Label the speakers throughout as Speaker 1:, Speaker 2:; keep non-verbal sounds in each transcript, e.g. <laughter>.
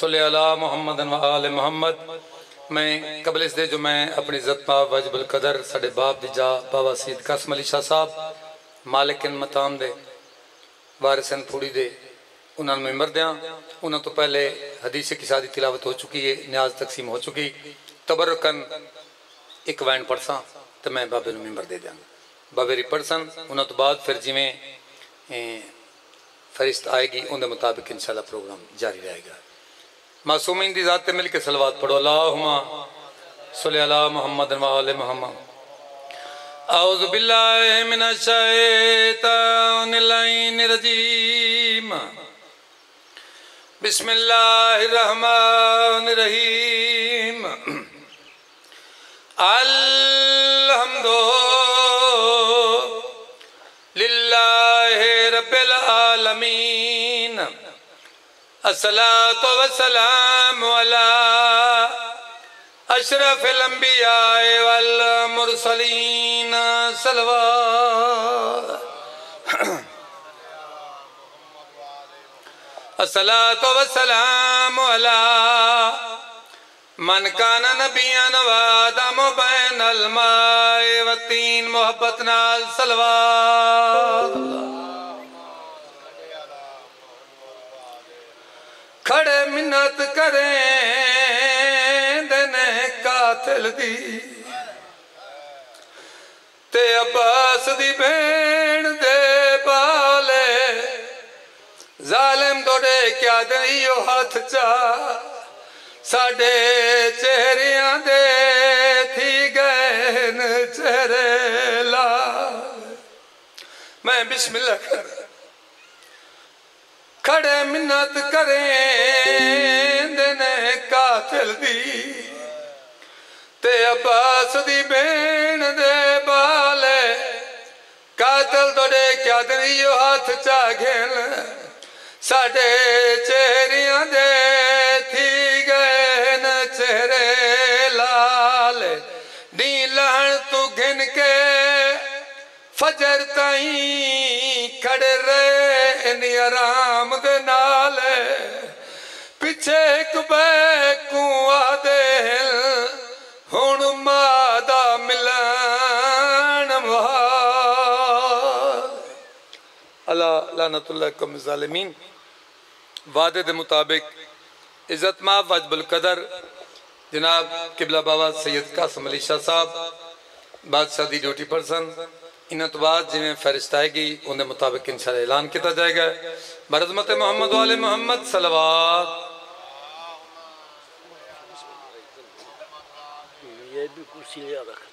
Speaker 1: صلی اللہ محمد و آل محمد۔ میں قبل اس دے جو میں اپنی عزت پاپ وجب القدر سڑے باپ دی جا بابا سید قاسم علی شاہ صاحب مالکن مطام دے وارثن پھوڑی دے انہوں نے ممبر دیاں انہوں تو پہلے حدیث کی شادی تلاوت ہو چکی ہے، نیاز تقسیم ہو چکی۔ تبرکن ایک وین پڑھساں تو میں بابے نو ممبر دے دیاں۔ بابے ری پڑھسن انہوں تو بعد پھر جی میں فرشت آئے گی، ان مطابق انشاءاللہ پروگرام جاری رہے گا۔ معصومین دی ذات مل کے سلوات پڑھو۔ اللہم صلی اللہ محمد و آل محمد۔ اعوذ باللہ من الشیطان اللعین الرجیم۔ بسم اللہ الرحمن الرحیم۔ الحمد الصلاة والسلام على اشرف الانبیاء والمرسلین صلوات. <clears throat> الصلاة والسلام على من کان نبیان و آدم و بین الماء و تین محبت نال سلوات کھڑے منت کریں دینے قاتل دی تے عباس دی بین دے بالے ظالم دوڑے کیا دنیو ہاتھ چاہ ساڑے چہریاں دے تھی گئن چہرے لا میں بسم اللہ کر کھڑے منت کریں دینے قاتل دی تے عباس دی بین دے بالے قاتل دوڑے کیا دنیو ہاتھ چاگھن ساڑے چہریاں دے تھی گئن چہرے لال دی لہن تو گھن کے فجر تائیں کھڑے رہے انہی آرام دے نالے پچھے کبے کنوا دے ہون مادہ ملان محال اللہ لعنت اللہ کم ظالمین وعدے دے مطابق عزت ماں واجب القدر جناب قبلہ بابا سید قاسم علی شاہ صاحب بادشاہ دی ڈیوٹی پرسن انہوں تو بعد جی جنہیں فہرست آئے گی انہیں مطابق انشاءاللہ اعلان کیتا جائے گا۔ برعظمت محمد والے محمد صلوات۔
Speaker 2: یہ بھی کرسی لیا رکھ۔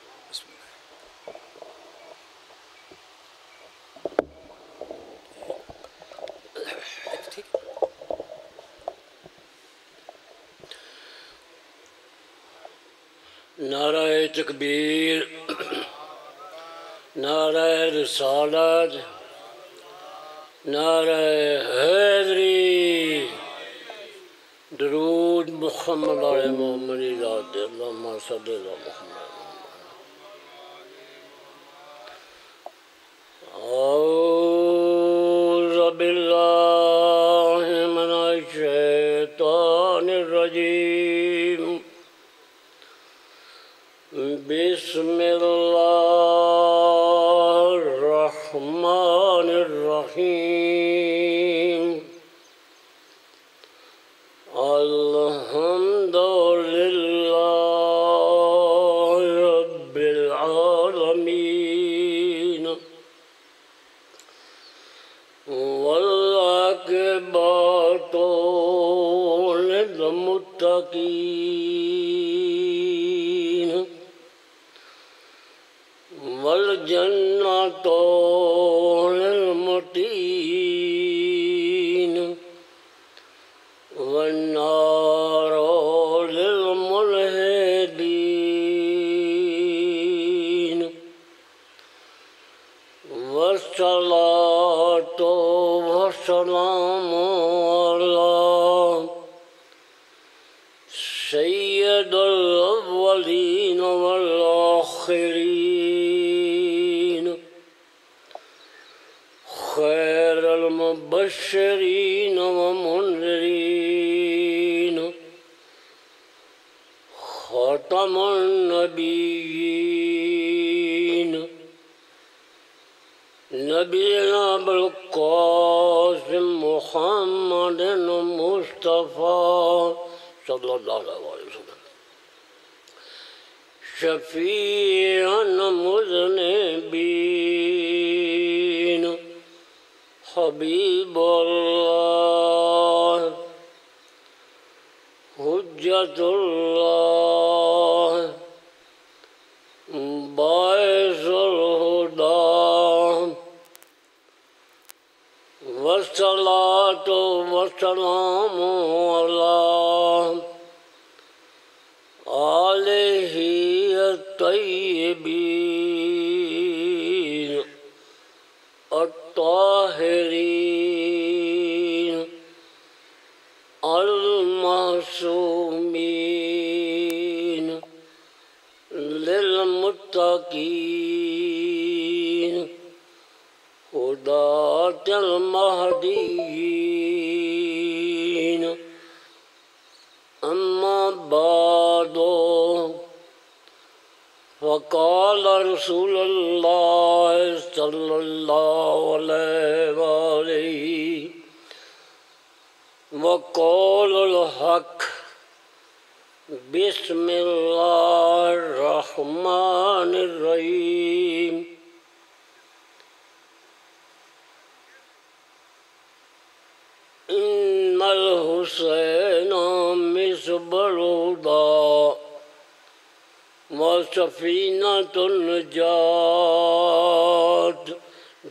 Speaker 2: نعرہ تکبیر۔ رسالت نعرہ حیدری درود محمد علیہ محمد ذات اللہ صلی اللہ محمد أعوذ بالله من الشيطان الرجيم بسم الله he خاتم النبيين. نبينا بالقاسم محمد المصطفى صلى الله عليه وسلم. شفيعا مذنبين. حبيب الله. حجة الله. والسلام على آله الطيبين الطاهرين المعصومين للمتقين هداة المهديين Rasul النجات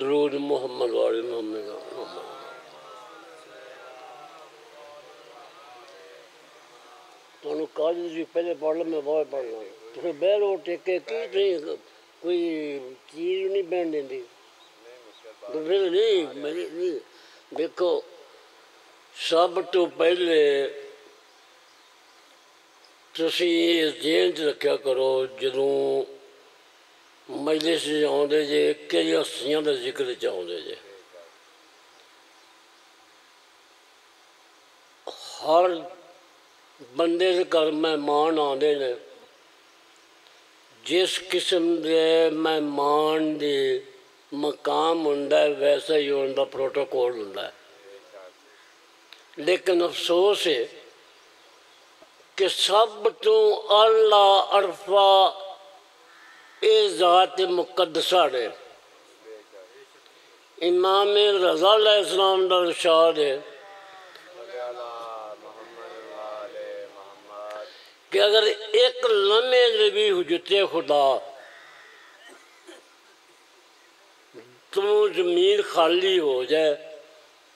Speaker 2: درود محمد وعلی محمد پہلے پڑھ میں بہت پڑھ ٹیکے کوئی چیز نہیں بہن تو پھر نہیں دیکھو، سب تو پہلے تسی اس چ رکھا کرو، جدوں مجلس جی آتے جے جی، کئی ہستیاں کا ذکر چاہتے جے جی؟ ہر بندے گھر مہمان آتے ہیں جس قسم کے مہمان دی مقام ہوں ویسا ہی ان کا پروٹوکول ہوں لیکن افسوس ہے کہ سب تو اللہ ارفا اے ذات مقدسہ نے امام رضا علیہ السلام در ارشاد ہے کہ اگر ایک لمحے بھی حجت خدا تمہوں زمین خالی ہو جائے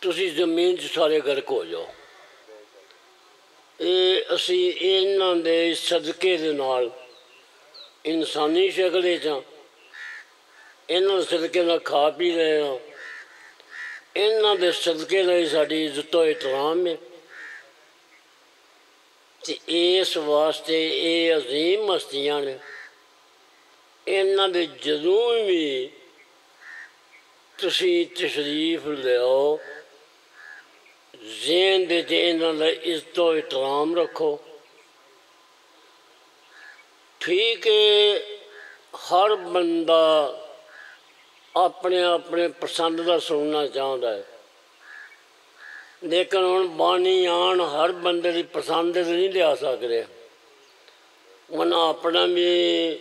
Speaker 2: تو اسی زمین سے سارے گرک ہو جاؤ۔ اے اسی اینہ دے صدقے دے نال ਇਨਸਾਨੀ ਸ਼ਕਲ ਵਿੱਚ ਹਾਂ ਇਹਨਾਂ ਦੇ ਸਦਕੇ ਨਾਲ ਖਾ ਪੀ ਰਹੇ ਹਾਂ ਇਹਨਾਂ ਦੇ ਸਦਕੇ ਨਾਲ ਹੀ ਸਾਡੀ ਇੱਜ਼ਤ ਤੇ ਇਤਰਾਮ ਹੈ ਤੇ ਇਸ ਵਾਸਤੇ ਇਹ عظیم ਹਸਤੀਆਂ ਨੇ ਇਹਨਾਂ ਦੇ ਜਦੋਂ ਵੀ ਤੁਸੀਂ ਤਸ਼ਰੀਫ ਲਿਆਓ ਜ਼ਿਹਨ ਦੇ ਤੇ ਇਹਨਾਂ ਦਾ ਇੱਜ਼ਤ و ਇਤਰਾਮ ਰੱਖੋ ਠੀਕ ਹੈ ਹਰ ਬੰਦਾ ਆਪਣੇ ਆਪਣੇ ਪਸੰਦ ਦਾ ਸੁਣਨਾ ਚਾਹੁੰਦਾ ਹੈ। ਲੇਕਿਨ ਹੁਣ ਬਾਣੀ ਆਣ ਹਰ ਬੰਦੇ ਦੀ ਪਸੰਦ ਨਹੀਂ ਲਿਆ ਸਕਦੇ ਉਹਨਾਂ ਆਪਣਾ ਵੀ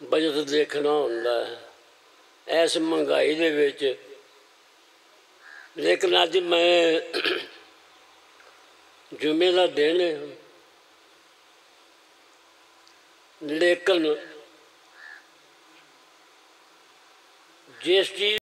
Speaker 2: ਬਜਟ ਦੇਖਣਾ ਹੁੰਦਾ ਹੈ, ਇਸ ਮਹਿੰਗਾਈ ਦੇ ਵਿੱਚ। ਲੇਕਿਨ ਅੱਜ ਮੈਂ ਜੁਮੇ ਦਾ ਦਿਨ لیکن جس چیز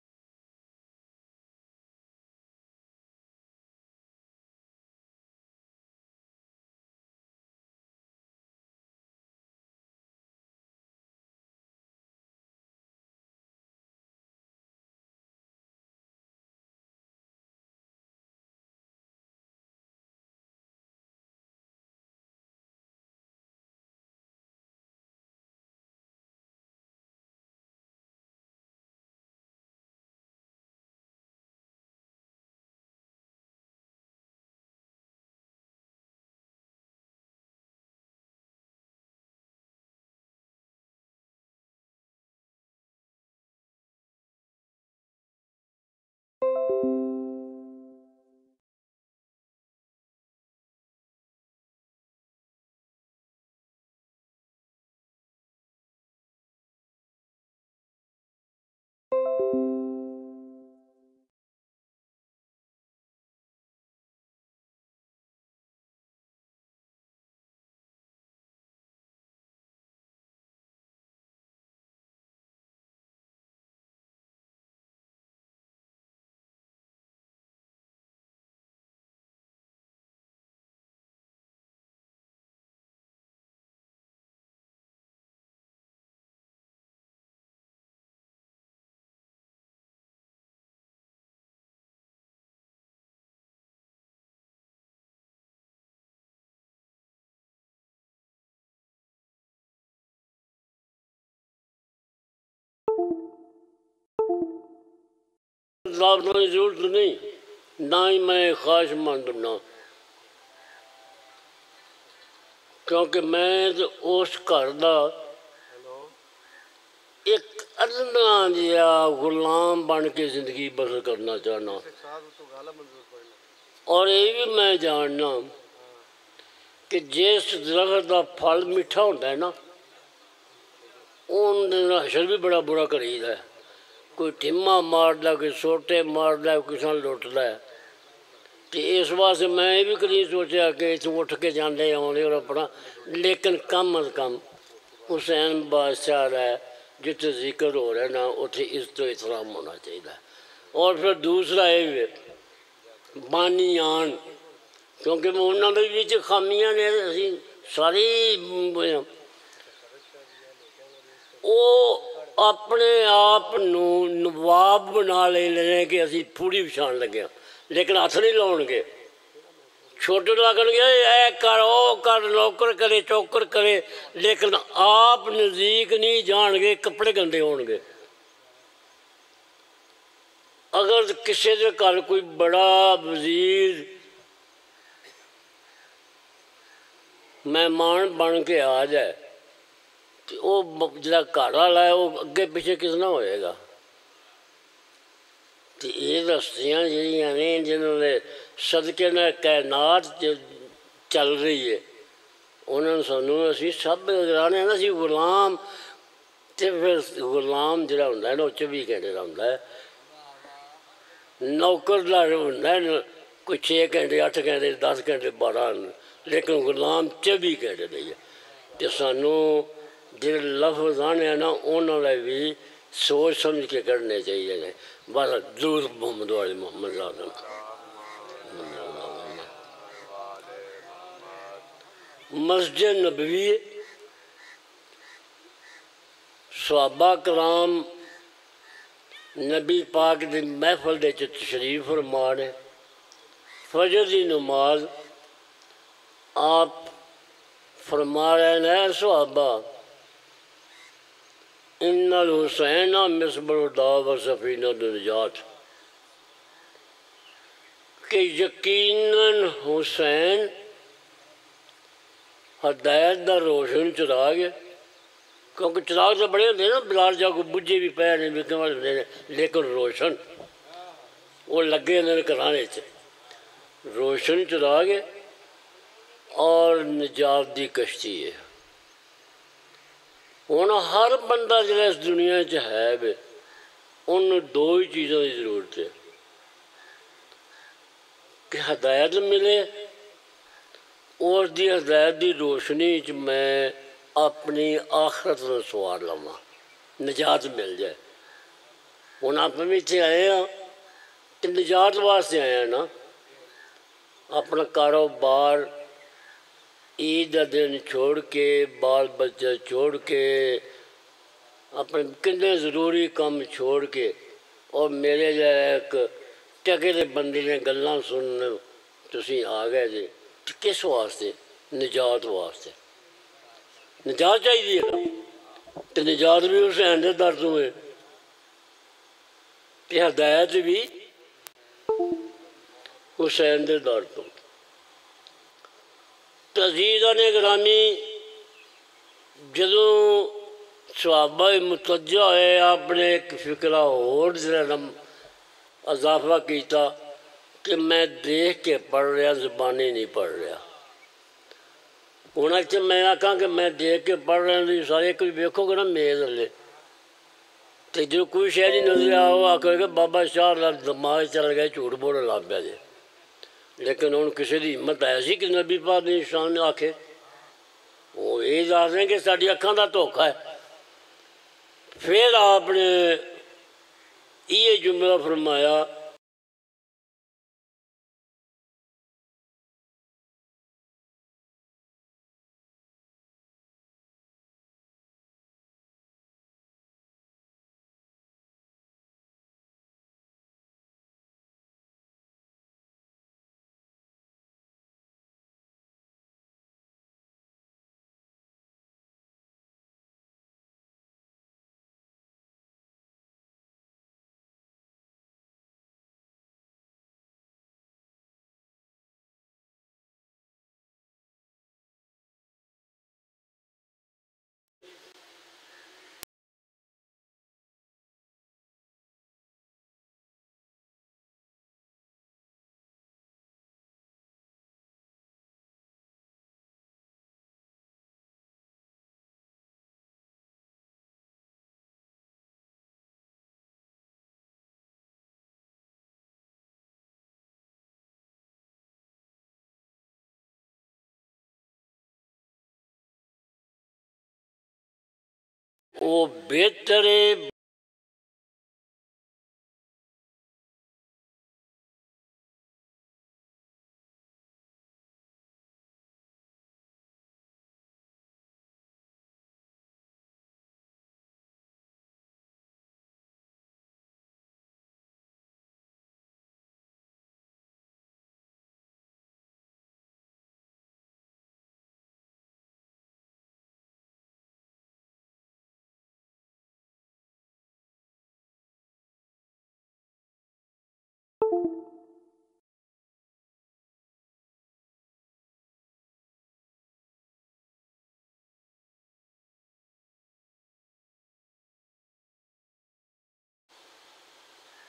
Speaker 2: ਚੀਜ਼ ضابطوں کی ضرورت نہیں نہ ہی میں خواہش مند نہ۔ کیونکہ میں تو اس گھر دا ایک ادنا جیا غلام بن کے زندگی بسر کرنا چاہنا۔ اور یہ بھی میں جاننا کہ جس درخت دا پھل میٹھا ہوتا ہے نا ان حشر بھی بڑا برا کرید ہے کوئی ٹھما ماردا کوئی سوٹے ماردا کوئی کسان لٹتا ہے تو اس واسطے میں یہ بھی کدی سوچا کہ اتوں اٹھ کے جانے آنے اور اپنا، لیکن کم از کم حسین بادشاہ ہے جتنے ذکر ہو رہا ہے نا اتنے اس تو احترام ہونا چاہیے اور پھر دوسرا یہ بھی، بانی آن، کیونکہ انہوں نے بھی خامیاں نے ساری، وہ اپنے آپ نواب بنا لے لیں کہ اسی پوری پچھان لگے ہاں۔ لیکن ہاتھ نہیں لاؤ گے۔ چھوٹے لگن گے، اے کر، او کر، نوکر کرے، چوکر کرے۔ لیکن آپ نزدیک نہیں جان گے، کپڑے گندے ہون گے۔ اگر کسی دے گھر کوئی بڑا وزیر مہمان بن کے آ جائے تو وہ جا گھر والا ہے، وہ اگے پیچھے کس نہ ہوئے گا۔ تو یہ رستیاں جہاں نے، جنہوں نے صدقے نے کائنات چل رہی ہے، انہوں نے سانوں اسی سب نگرانے نا سی غلام۔ تے پھر غلام جڑا ہوندا ہے نا، وہ چوبی گھنٹے دا ہوندا ہے۔ نوکر دا ہوندا ہے، کوئی چھ گھنٹے، اٹھ گھنٹے، دس گھنٹے، بارہ لیکن غلام چوبی گھنٹے دے ہے۔ تے سانوں جڑے لفظ آنے ہیں نا، انہوں نے بھی سوچ سمجھ کے کرنے چاہیے بس دور محمد والے محمد اعظم مسجد نبوی، صحابہ کرام نبی پاک دی محفل دے تشریف فرما نے۔ فجر دی نماز آپ فرما رہے ہیں صحابہ۔ ان الحسین مصبر الدا و سفینہ نجات کہ یقیناً حسین ہدایت دا روشن چراغ ہے کیونکہ چراغ تو بڑے ہوتے ہیں نا، بلال جا کو بجے بھی پے نہیں بکنے والے ہوتے ہیں لیکن روشن۔ وہ لگے انہوں نے کرانے سے روشن چراغ ہے اور نجات دی کشتی ہے۔ ہوں ہر بندہ جا اس دنیا چ ہے بے ان دو ہی چیزوں کی ضرورت ہے کہ ہدایت ملے اور دی ہدایت دی روشنی چ میں اپنی آخرت میں سوار لوا نجات مل جائے ہوں آپ بھی اتنے آئے ہاں کہ نجات واسطے آئے ہیں نا اپنا کاروبار عید دن چھوڑ کے، بال بچہ چھوڑ کے، اپنے کنے ضروری کام چھوڑ کے، اور میرے جو ایک ٹکے دے بندے نے گلاں سننے، تسی آ گئے جی۔ کس واسطے؟ نجات واسطے۔ نجات چاہیے۔ تو نجات بھی حسین دے درد ہوئے۔ ہدایت بھی حسین دے درد ہوئے۔ تزیدان گرامی جدوں صحابہ متوجہ ہوئے، آپ نے ایک فکرہ اور نم اضافہ کیتا کہ میں دیکھ کے پڑھ رہا، زبانی نہیں پڑھ رہا۔ ہونا چاہیے میں آکھاں کہ میں دیکھ کے پڑھ رہا ہوں سارے کوئی ویکھو گے نا میز ہلے تو جو کوئی شہر نہیں نظر آؤ آکھو گے بابا شاہ، دماغ چل گئے جھوٹ بولنے لگ پیا جی لیکن ہوں کسی کی ہمت ایسی کہ نبی پاک نے شان نے آکھے، وہ یہ دس ہیں کہ ساری اکھان کا دھوکھا ہے۔ پھر آپ نے یہ جملہ فرمایا وہ بہتر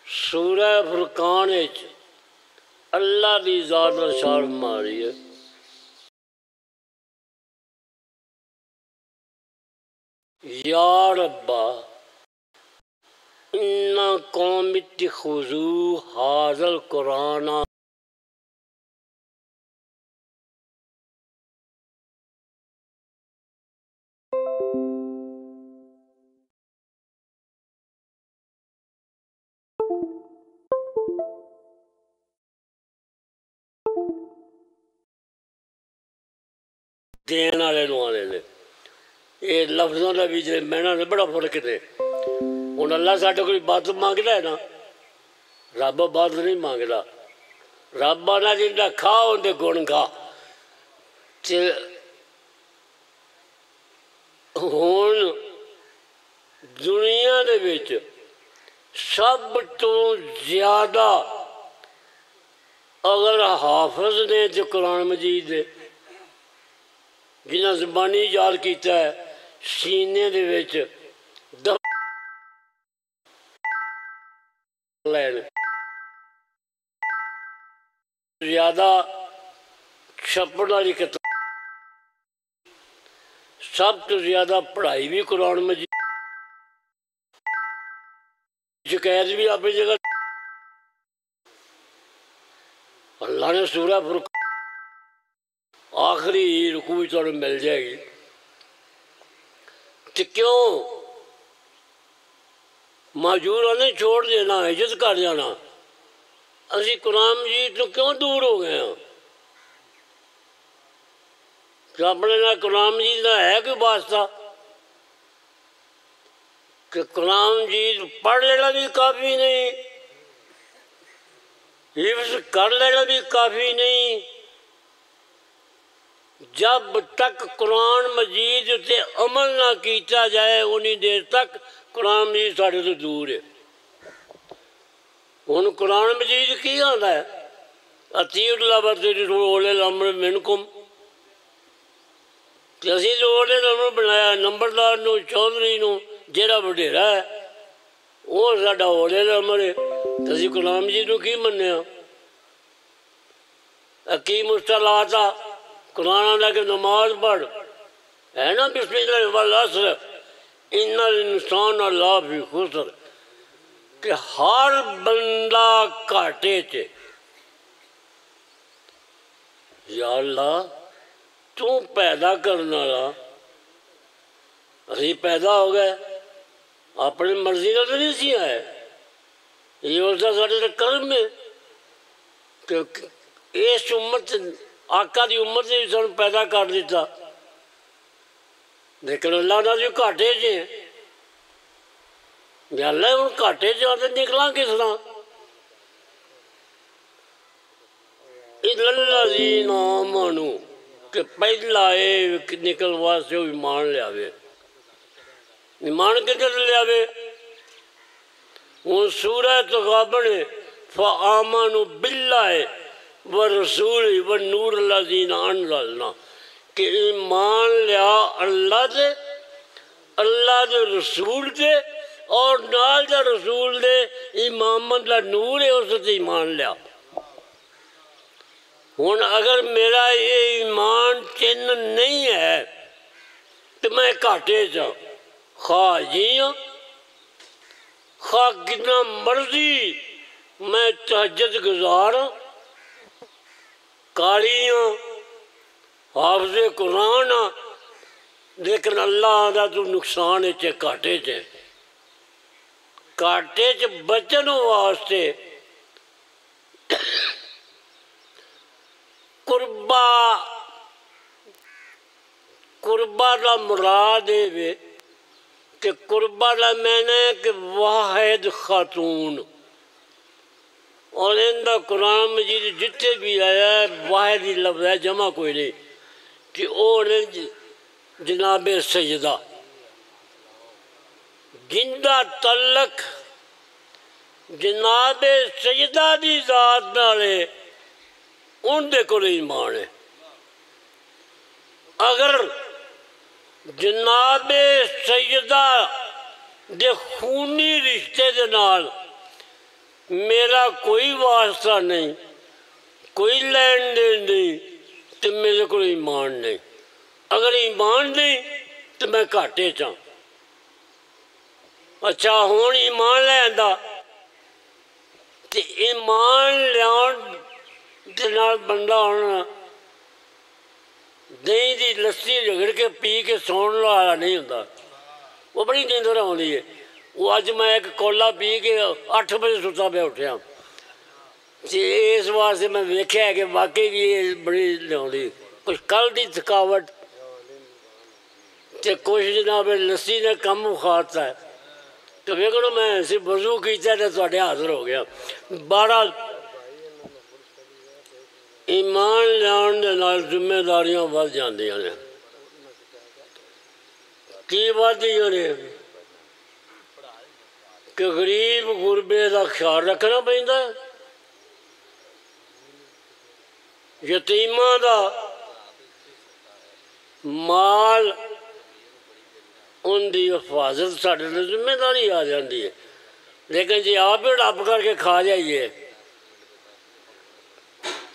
Speaker 2: سورہ فرقان وچ اللہ دی ذات شار ماری ہے۔ یا ربا ان قوم اتخذو حاضر قرآن دین والے نو آنے نے یہ لفظوں کا بھی جی میں نے بڑا فرق ہے ہوں اللہ ساڈے کوئی بات مانگتا ہے نا رب بات نہیں مانگتا رب آنا جا کھا اندر گن گا ہوں دنیا دے وچ سب تو زیادہ اگر حافظ نے جو قرآن مجید دے جنہیں زبانی یاد کیتا ہے، سینے دے وچ لین۔ زیادہ چھپڑ والی کتاب۔ سب تو زیادہ پڑھائی بھی قرآن مجید۔ شکایت بھی اپنی جگہ۔ اللہ نے سورہ فرق آخری رکوع تمہیں مل جائے گی۔ تو کیوں؟ معجور ہاں نے چھوڑ دینا عزت کر جانا۔ اسی قرآن جی تو کیوں دور ہو گئے ہیں کہ اپنے نہ قرآن جی کا ہے کوئی واسطہ؟ کہ قرآن جی پڑھ لینا بھی کافی نہیں، حفظ کر لینا بھی کافی نہیں۔ جب تک قرآن مجید سے عمل نہ کیتا جائے، انہی دیر تک قرآن مجید ساڑھے تو دور ہے۔ ہوں قرآن مجید کی آتا ہے؟ اتی اللہ برتی اولے لمر منکم۔ کہ اسی تو اولے لمر بنایا نمبردار نو، چودھری نو، جیڑا وڈیرا ہے، وہ ساڈا اولے لمر ہے۔ تو اسی قرآن مجید نو کی مننے ہاں؟ کی مستلاتا قرآن آدھا کہ نماز پڑھ۔ ہے نا بسم اللہ والعصر ان الانسان اللہ بھی خسر۔ کہ ہر بندہ کاٹے چے یا اللہ، تو پیدا کرنا رہا۔ اسی پیدا ہو گئے۔ اپنی مرضی کا تو نہیں سی آئے۔ یہ اس کا سارے کرم ہے۔ کہ اس امت آقا دی امت نے سن پیدا کر دیتا۔ لیکن اللہ نہ جو گھاٹے چ اللہ ہوں گھاٹے چ آتے نکلا کس طرح۔ الذین آمنو کہ پہلا اے نکل واسطے وہ ایمان لیا ایمان کدھر لیا ہوں سورہ تغابن فآمنوا باللہ و رسول و نور اللہ دین انزلنا کہ ایمان لیا اللہ دے اللہ دے رسول دے، اور نال دا رسول دے امامت دا نور ہے، اس سے ایمان لیا۔ ہوں اگر میرا یہ ایمان چن نہیں ہے، تو میں کاٹے چا خواہ جی ہوں خواہ کتنا مرضی میں تحجد گزار ہوں قالیاں حافظ قرآن لیکن اللہ دا تو نقصان چ کاٹے چ کاٹے چ بچن واسطے قربا قربا دا مراد ہے کہ قربا دا میں نے کہ واحد خاتون اور اندہ قرآن مجید جتنے بھی آیا ہے، واحد ہی لفظ ہے، جمع کوئی نہیں۔ کہ وہ جناب سجدہ جندہ تعلق جناب سجدہ دی ذات نالے ان دے کو ایمان ہے۔ اگر جناب سیدہ دے خونی رشتے دے نال ਮੇਰਾ ਕੋਈ ਵਾਸਤਾ ਨਹੀਂ, ਕੋਈ ਲੈਣ ਦੇਣ ਨਹੀਂ ਤੇ ਮੇਰੇ ਕੋਲ ਈਮਾਨ ਨਹੀਂ। ਅਗਰ ਈਮਾਨ ਨਹੀਂ ਤੇ ਮੈਂ ਘਾਟੇ 'ਚ ਅੱਛਾ, ਹੁਣ ਈਮਾਨ ਲੈਂਦਾ ਤੇ ਈਮਾਨ ਲਿਆਉਣ ਦੇ ਨਾਲ ਬੰਦਾ ਹੁਣ ਦਹੀਂ ਦੀ ਲੱਸੀ ਰਗੜ ਕੇ ਪੀ ਕੇ ਸੌਣ ਵਾਲਾ ਨਹੀਂ ਹੁੰਦਾ। ਉਹ ਬੜੀ ਨੀਂਦ ਆਉਂਦੀ ਹੈ ਉਹ ਅੱਜ ਮੈਂ ਇੱਕ ਕੋਲਾ ਪੀ ਕੇ 8 ਵਜੇ ਸੁੱਤਾ ਪਿਆ ਉੱਠਿਆ ਤੇ ਇਸ ਵਾਸਤੇ ਮੈਂ ਵੇਖਿਆ ਕਿ ਵਾਕਈ ਵੀ ਇਹ ਬੜੀ ਲਿਆਉਂਦੀ ਕੁਝ ਕੱਲ ਦੀ ਥਕਾਵਟ ਤੇ ਕੁਝ ਜਨਾਬ ਲੱਸੀ ਨੇ ਕੰਮ ਖਾਤਾ ਹੈ ਤੇ ਵੇਖੋ ਮੈਂ ਸਿਰ ਵਜ਼ੂ ਕੀਤਾ ਤੇ ਤੁਹਾਡੇ ਹਾਜ਼ਰ ਹੋ ਗਿਆ 12 ایمان لیان دے نال ذمہ داریاں بڑھ جاندیاں نے کی بڑھدیاں نے کہ غریب غربے دا خیال رکھنا پیندا ہے۔ یتیماں دا مال ان دی حفاظت ساڈے ذمہ داری آ جاندی ہے۔ لیکن جی آپ ہی ڈپ کر کے کھا جائیے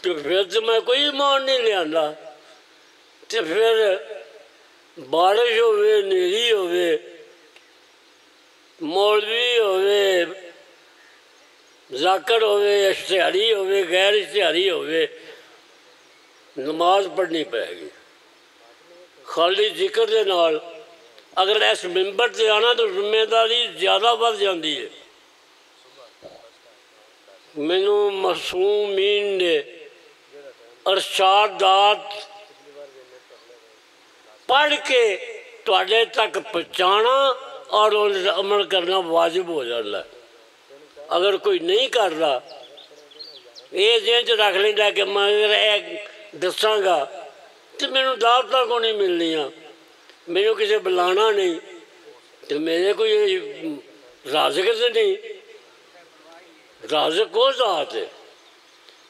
Speaker 2: تو پھر تو میں کوئی ایمان نہیں لیا تو پھر بارش ہوئے نیری ہوئے مولوی ذاکر ہوئے، اشتہاری ہوئے، غیر اشتہاری ہوئے، نماز پڑھنی پڑے گی۔ خالی ذکر دے نال، اگر اس ممبر سے آنا تو ذمہ داری زیادہ بڑھ جاتی ہے۔ مینو معصومین نے ارشادات پڑھ کے تواڈے تک پہنچانا اور عمل کرنا واجب ہو جاتا ہے۔ اگر کوئی نہیں کرتا یہ ذہن چ رکھ لینا کہ میں اگر یہ دساں گا تو مینو دعوتاں کو نہیں ملنیاں۔ مینو کسی بلانا نہیں تو میرے کوئی رازق سے نہیں۔ رازق وہ ذات ہے؟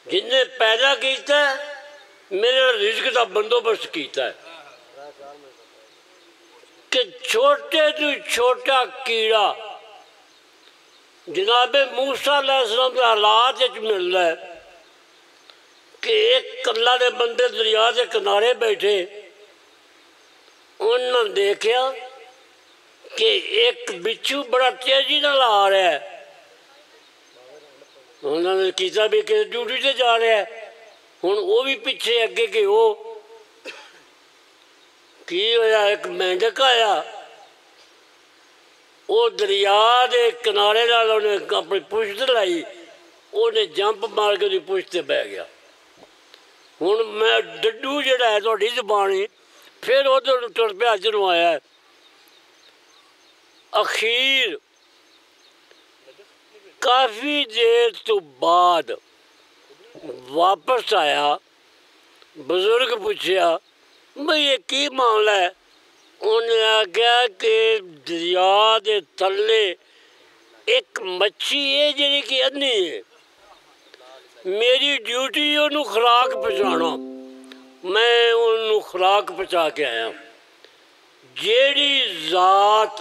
Speaker 2: جن نے پیدا کیتا ہے، میرے رزق کا بندوبست کیتا ہے۔ کہ چھوٹے تو چھوٹا کیڑا جناب موسیٰ علیہ السلام کے حالات مل رہا ہے کہ ایک اللہ دے بندے دریا کے کنارے بیٹھے انہوں نے دیکھا کہ ایک بچھو بڑا تیزی نال آ رہا ہے۔ انہوں نے کیتا بھی کہ ڈیوٹی سے جا رہا ہے۔ ہوں وہ بھی پیچھے اگے کہ وہ کی ہوا ایک مینڈک آیا۔ وہ دریا دے کنارے نال انہیں اپنی پشت لائی انہیں جمپ مار کے پشت بہ گیا ہوں میں ڈڈو جڑا ہے تھوڑی زبانی پھر ادھر تر پیا جنوں آیا ہے اخیر کافی دیر تو بعد واپس آیا بزرگ پوچھا بھئی یہ کی معاملہ ہے انہیں آگیا کہ دریا دے تھلے ایک مچھی ہے جنہی کی ادنی ہے۔ میری ڈیوٹی انہوں خوراک پہنچانا میں انہوں خوراک پہنچا کے آیا۔ جیڑی ذات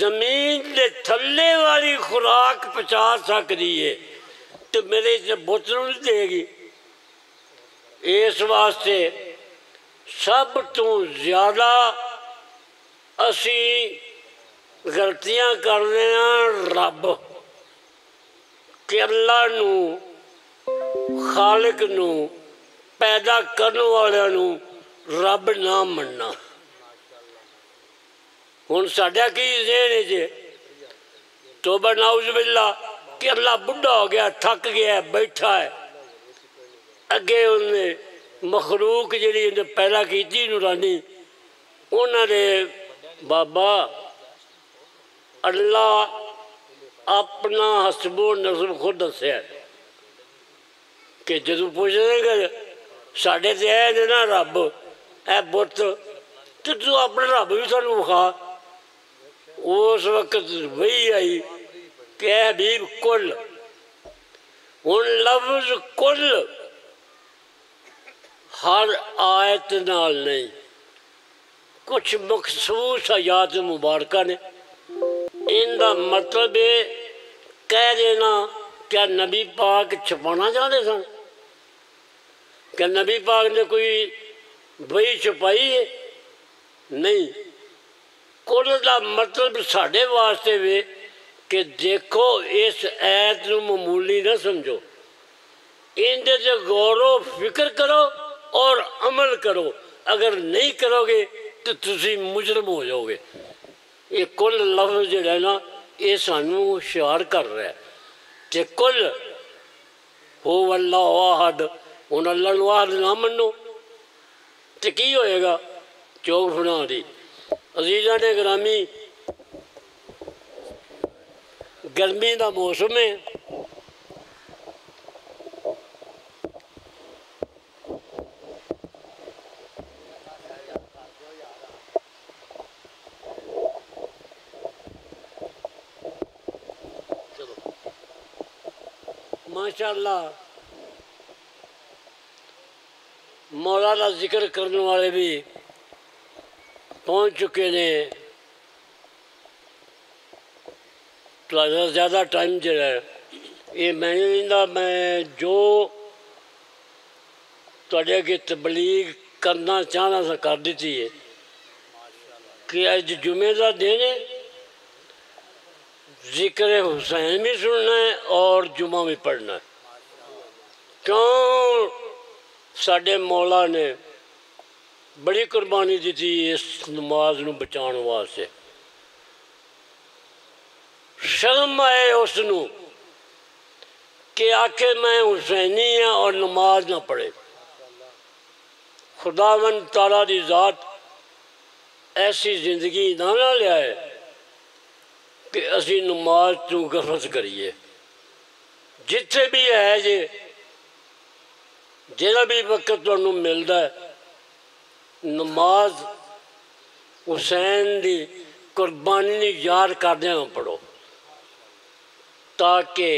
Speaker 2: زمین دے تھلے والی خوراک پہنچا سکتی ہے تو میرے سے بوتلوں نہیں دے گی۔ اس واسطے ਸਭ ਤੋਂ ਜ਼ਿਆਦਾ ਅਸੀਂ ਗਲਤੀਆਂ ਕਰਦੇ ਹਾਂ ਰੱਬ। ਕਿ ਅੱਲਾ ਨੂੰ, ਖਾਲਕ ਨੂੰ, ਪੈਦਾ ਕਰਨ ਵਾਲਿਆਂ ਨੂੰ ਰੱਬ ਨਾ ਮੰਨਣਾ ਹੁਣ ਸਾਡਾ ਕੀ ਜ਼ੇਨ ਹੈ ਜੇ? ਤੋਬਾ ਨਾਉਜ਼ ਬਿੱਲਾ ਕਿ ਅੱਲਾ ਬੁੱਢਾ ਹੋ ਗਿਆ, ਥੱਕ ਗਿਆ, ਬੈਠਾ ਹੈ। ਅੱਗੇ ਉਹਨੇ مخلوق جہی جی پیدا کی نورانی انہوں نے بابا اللہ اپنا حسب و نظم خود دسیا کہ جدو پوچھتے کہ ساڈے تو ہے نا رب ہے بت تو تو اپنا رب بھی سانو وہ اس وقت وہی آئی کہ حبیب کل ہوں لفظ کل ہر آیت نال نہیں، کچھ مخصوص آیات مبارکہ نے۔ ان دا مطلب یہ کہہ دینا کیا نبی پاک چھپانا چاہتے سن؟ کیا نبی پاک نے کوئی بہی چھپائی ہے؟ نہیں۔ کل دا مطلب ساڈے واسطے وے کہ دیکھو، اس ایت نو معمولی نہ سمجھو۔ اندر غور و فکر کرو۔ اور عمل کرو۔ اگر نہیں کرو گے تو تسی مجرم ہو جاؤ گے۔ یہ کل لفظ جڑا ہے نا، یہ سانو شعار کر رہا ہے کہ کل ہو اللہ واحد ہوں اللہ نو نہ منو۔ تو کی ہوئے گا؟ چوک فنا دی۔ عزیزہ نے گرامی، گرمی کا موسم ہے۔ ਦਾ ਜ਼ਿਕਰ ਕਰਨ ਵਾਲੇ ਵੀ ਪਹੁੰਚ ਚੁੱਕੇ ਨੇ ਤੁਹਾਡਾ ਜ਼ਿਆਦਾ ਟਾਈਮ ਜਿਹੜਾ ਹੈ, ਇਹ ਮੈਂ ਇਹਦਾ ਮੈਂ ਜੋ ਤੁਹਾਡੇ ਅੱਗੇ ਤਬਲੀਗ ਕਰਨਾ ਚਾਹਨਾ ਸਾਂ ਕਰ ਦਿੱਤੀ ਹੈ ਕਿ ਅੱਜ ਜੁਮੇ ਦਾ ਦਿਨ ਹੈ ذکر حسین بھی سننا ہے اور جمعہ بھی پڑھنا ہے کیوں ساڈے مولا نے بڑی قربانی دیتی اس نماز نو بچان واسطے۔ شرم آئے اس نو کہ آکھے میں حسینی ہاں اور نماز نہ پڑھے۔ خداون تعالیٰ دی ذات ایسی زندگی نہ نہ لیا ہے کہ اسی نماز تو غفلت کریے۔ جتھے بھی ہے جے جہاں بھی وقت تمہیں ملتا ہے، نماز حسین دی قربانی یاد کردیا پڑھو، تاکہ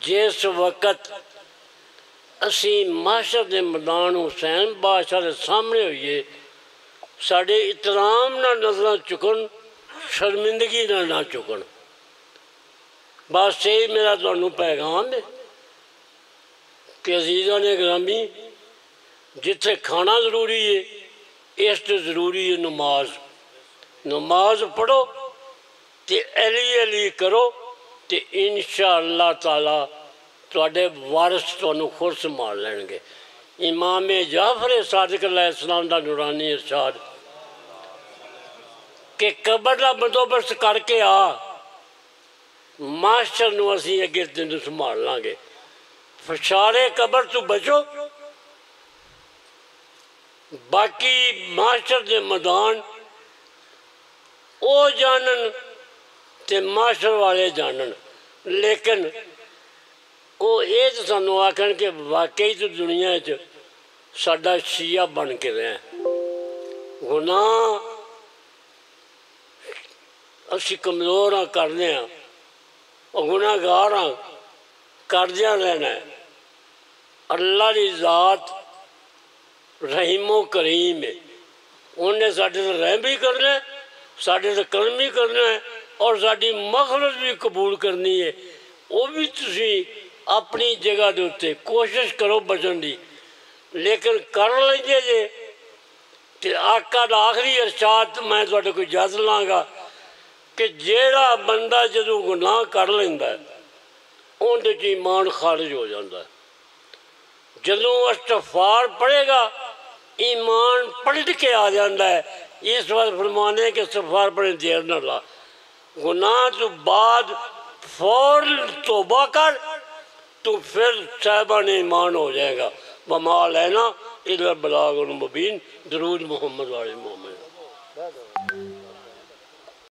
Speaker 2: جس وقت اسی معاشر دے میدان حسین بادشاہ دے سامنے ہوئیے، ساڈے احترام نہ نظر چکن، شرمندگی نہ نہ چکن۔ بس یہی میرا تمہیں پیغام ہے۔ کہ عزیزہ نے گرامی جتھے کھانا ضروری ہے، اس تو ضروری ہے نماز۔ نماز پڑھو تے علی علی کرو تے انشاءاللہ تعالی تواڈے وارث تانوں خود سنبھال لین گے۔ امام جعفر صادق علیہ السلام دا نورانی ارشاد کہ قبر دا بندوبست کر کے آ ماسٹر نو اسی اگے تینوں سنبھال لاں گے فشارے قبر تو بچو۔ باقی ماسٹر دے میدان، او جانن تے ماسٹر والے جانن۔ لیکن وہ یہ تو سانو آخن کہ واقعی تو دنیا چ ساڈا شیعہ بن کے رہے۔ ہیں گناہ اسی کمزور ہاں کرنے ہاں اور گناہ گار ہاں رہنا ہے اللہ کی ذات رحیم و کریم ہے۔ انہیں ساڈے سے رحم بھی کرنا ہے، ساڈے سے کرم بھی کرنا ہے اور ساری مغرب بھی قبول کرنی ہے۔ وہ بھی تسی اپنی جگہ دے اتنے کوشش کرو بچن دی۔ لیکن کر لیں جے۔ کہ آقا دا آخری ارشاد میں تھوڑے کو جز لاں گا کہ اندر ایمان خارج ہو جاتا ہے۔ جدو استفار پڑے گا، ایمان پلٹ کے آ جاتا ہے۔ اس وقت فرمانے کے سفار پر دیر نہ لا۔ گناہ تو بعد فور توبہ کر، تو پھر صاحبان ایمان ہو جائے گا۔ بما لینا ادھر بلاغ المبین، درود محمد والے محمد۔